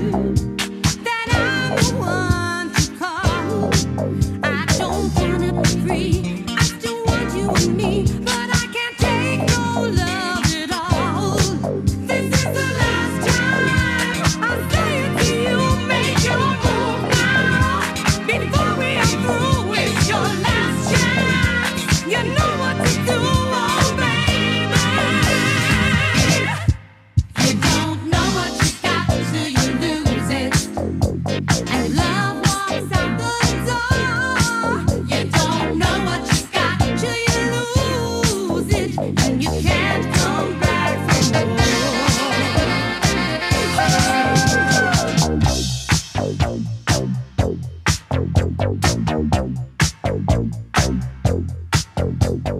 I don't wanna be free. I still want you and me.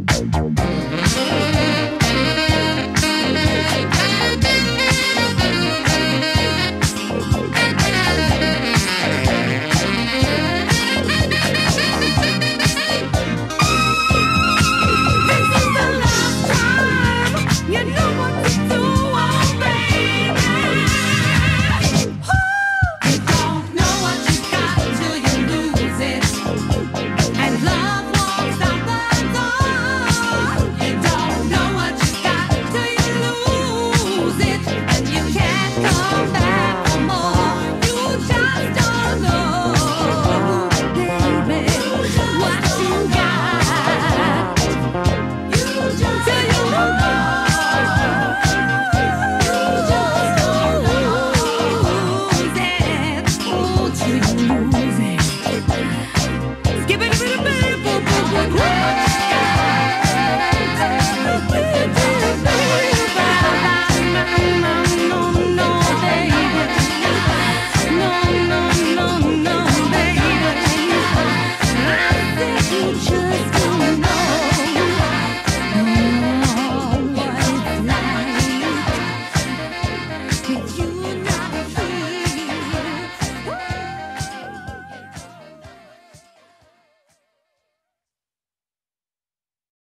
Bye.